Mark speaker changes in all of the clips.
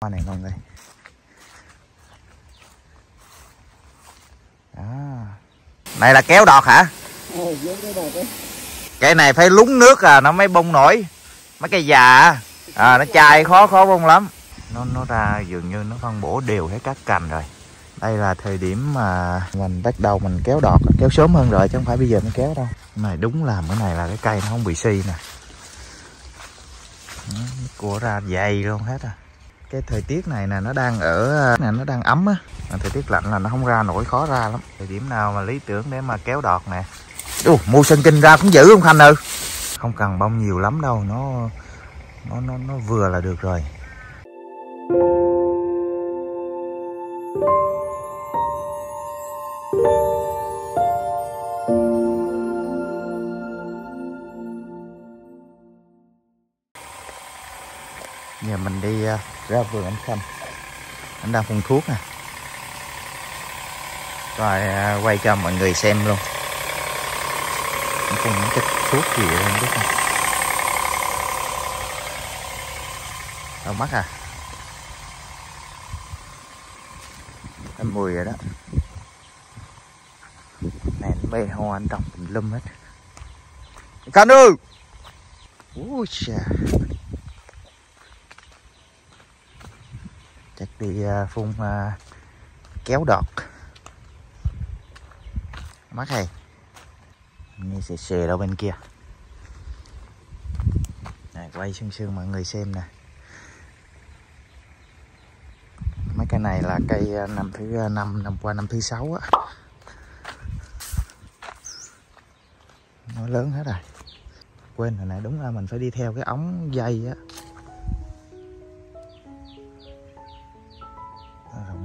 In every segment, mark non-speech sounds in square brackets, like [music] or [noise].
Speaker 1: hoa này ngon đây. À. này là kéo đọt hả? Cái này phải lúng nước à nó mới bông nổi. Mấy cây già à, nó chai khó khó bông lắm. Nó nó ra dường như nó phân bổ đều hết các cành rồi. Đây là thời điểm mà mình bắt đầu mình kéo đọt kéo sớm hơn rồi chứ không phải bây giờ mới kéo đâu. Này đúng là cái này là cái cây nó không bị si nè. Đó, cua ra dày luôn hết à cái thời tiết này nè nó đang ở nè nó đang ấm á. Mà thời tiết lạnh là nó không ra nổi khó ra lắm. Thời điểm nào mà lý tưởng để mà kéo đọt nè. Ủa, mua sân kinh ra cũng dữ không Khanh ơi? Không cần bông nhiều lắm đâu nó nó nó nó vừa là được rồi. Giờ mình đi à, ra vườn anh Khanh anh đang phun thuốc nè. Rồi à, quay cho mọi người xem luôn. Anh phun những cái thuốc gì đó không biết không? Đau mắt à? Anh mùi rồi đó. Này, nó bê hoa anh trồng tùm lum hết. Khanh ơi Ui chà. Chắc đi à, phun à, kéo đọt. Mắt này, nghe xề xề đâu bên kia. Này, quay sương sương mọi người xem nè. Mấy cái này là cây à, năm thứ năm năm qua năm thứ sáu á. Nó lớn hết rồi. Quên hồi nãy đúng là mình phải đi theo cái ống dây á.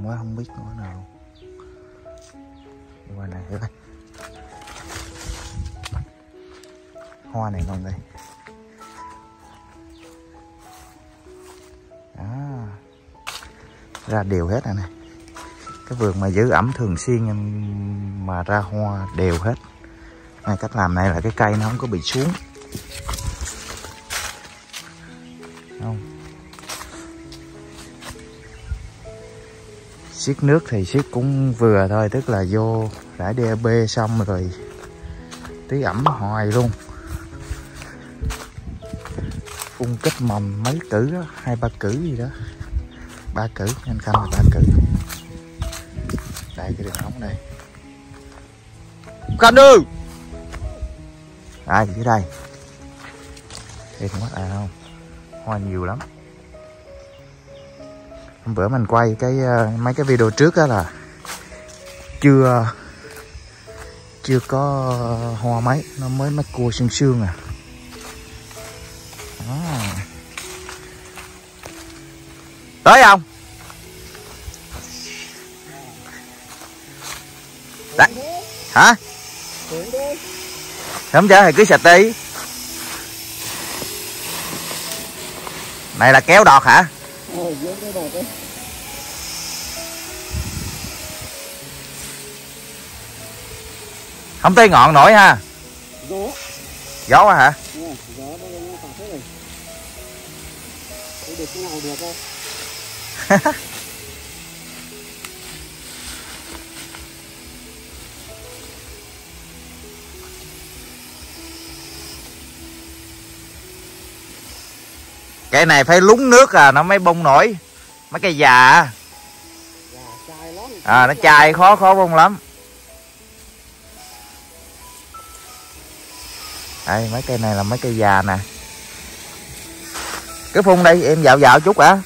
Speaker 1: Rộng quá, không biết nữa nào. Qua này thử coi hoa này ngon đây. Đó. Ra đều hết rồi nè cái vườn mà giữ ẩm thường xuyên mà ra hoa đều hết. Này, cách làm này là cái cây nó không có bị xuống. Không. Xiết nước thì xiết cũng vừa thôi, tức là vô rải DAB xong rồi tí ẩm hoài luôn. Phun kết mầm mấy cử đó hai ba cử gì đó. Ba cử anh khanh là ba cử. Đây, cái đường ống đây. Khanh ơi ai dưới đây. Thì không mắt à không hoa nhiều lắm hôm bữa mình quay cái ờ, mấy cái video trước đó là chưa chưa có hoa mấy, nó mới mắc cua sương sương à. Đó. tới không? Đã. hả? Không chở thì cứ sạch đi. Này là kéo đọt hả? Không tới ngọn nổi ha?
Speaker 2: Gió
Speaker 1: gió quá hả?
Speaker 2: Gió bây giờ nó tạt hết rồi Để được cái nào được đâu [laughs]
Speaker 1: cái này phải lúng nước à nó mới bông nổi. Mấy cây già à nó chai khó khó bông lắm. Đây, mấy cây này là mấy cây già nè. Cứ phun đây em dạo dạo chút à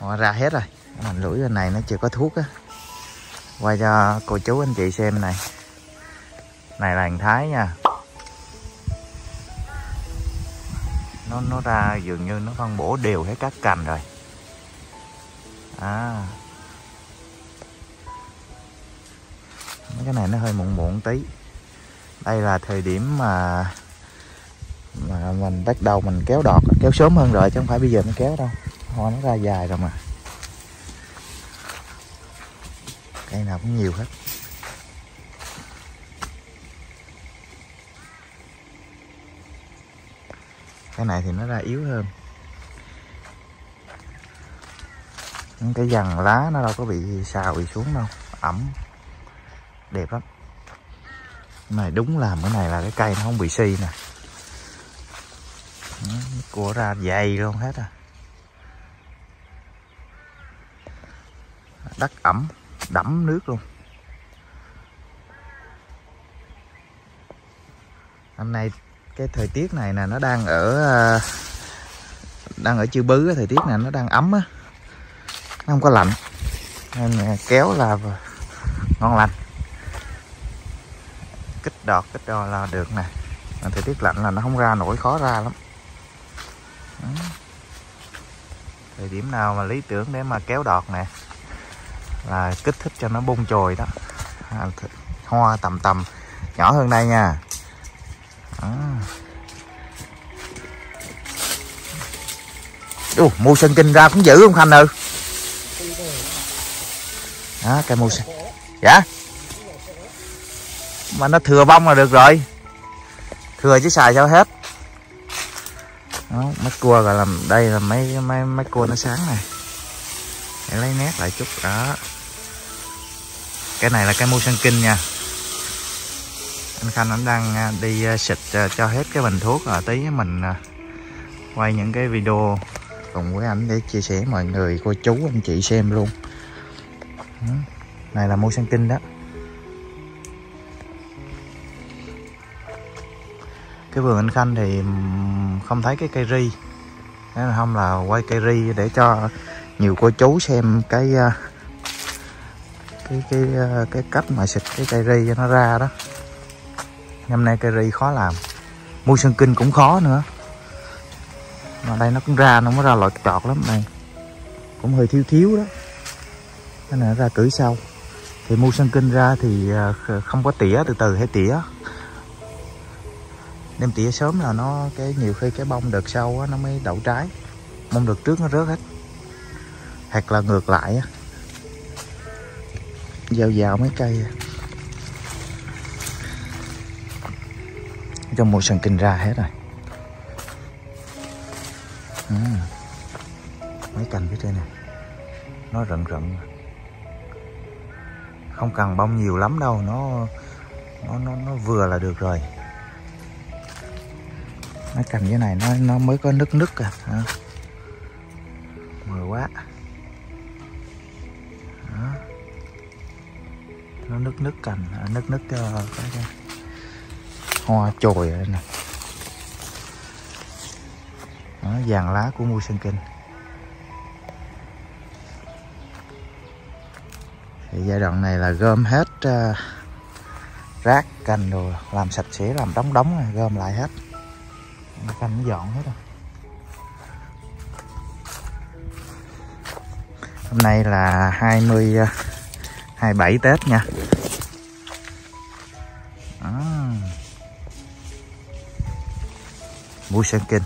Speaker 1: Họ ra hết rồi. Mình lũi bên này nó chưa có thuốc á. Quay cho cô chú anh chị xem này. Này là thằng thái nha. Nó nó ra dường như nó phân bổ đều hết các cành rồi. À. Mấy cái này nó hơi muộn muộn tí. Đây là thời điểm mà mà mình bắt đầu mình kéo đọt, kéo sớm hơn rồi chứ không phải bây giờ mới kéo đâu. Hoa nó ra dài rồi mà. Cây nào cũng nhiều hết. Cái này thì nó ra yếu hơn. Những cái dằn lá nó đâu có bị xào, bị xuống đâu. Ẩm. Đẹp lắm. Cái này đúng làm cái này là cái cây nó không bị si nè. Của ra dày luôn hết à. Đất ẩm, đẫm nước luôn. Hôm nay cái thời tiết này nè nó đang ở à, đang ở chư bứ thời tiết này nó đang ấm á. Nó không có lạnh nên kéo là ngon lành. Kích đọt kích đo là được nè. Thời tiết lạnh là nó không ra nổi khó ra lắm. Đó. thời điểm nào mà lý tưởng để mà kéo đọt nè là kích thích cho nó bung chồi đó. À, hoa tầm tầm nhỏ hơn đây nha đó. Ủa, mua sân kinh ra cũng dữ không Khanh ơi? Đó cây mua sân dạ? Mà nó thừa bông là được rồi. Thừa chứ xài sao hết. Đó, mấy cua gọi là đây là mấy mấy mấy cua nó sáng này. Để lấy nét lại chút đó. Cái này là cây mua sân kinh nha anh khanh, anh đang à, đi à, xịt à, cho hết cái bình thuốc rồi tí mình quay những cái video cùng với anh để chia sẻ mọi người, cô chú, anh chị xem luôn. Ừ, này là mua sang kinh đó. Cái vườn anh khanh thì không thấy cái cây ri. Nên không là quay cây ri để cho nhiều cô chú xem cái cái cái cái cách mà xịt cái cây ri cho nó ra đó năm nay cây ri khó làm. Mua sân kinh cũng khó nữa. Mà đây nó cũng ra nó mới ra loại trọt lắm này. Cũng hơi thiếu thiếu đó. Cái này ra cử sau. Thì mua sân kinh ra thì à, không có tỉa từ từ hay tỉa. Đem tỉa sớm là nó cái nhiều khi cái bông đợt sau á, nó mới đậu trái. Bông đợt trước nó rớt hết. Hoặc là ngược lại á. Dào dào mấy cây cho một sần kinh ra hết rồi. Ừ. mấy cành phía trên này. Nó rận rận không cần bông nhiều lắm đâu. Nó nó nó, nó vừa là được rồi. Mấy cành như này nó nó mới có nứt nứt à. Mười quá. Đó. nó nứt nứt cành. À, nứt nứt cho cái, cái hoa chồi đây nè. Đó, vàng lá của mua sơn kinh. Thì giai đoạn này là gom hết uh, rác cành rồi làm sạch sẽ làm đóng đóng này, gom lại hết. Cành nó dọn hết rồi. Hôm nay là 20 27 ờ, Tết nha. Mua sơn kinh.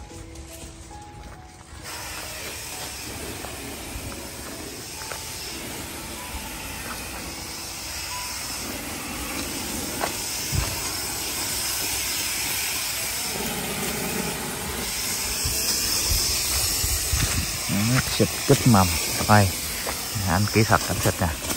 Speaker 1: Xịt kích mầm. Đây anh kỹ thuật anh xịt nè.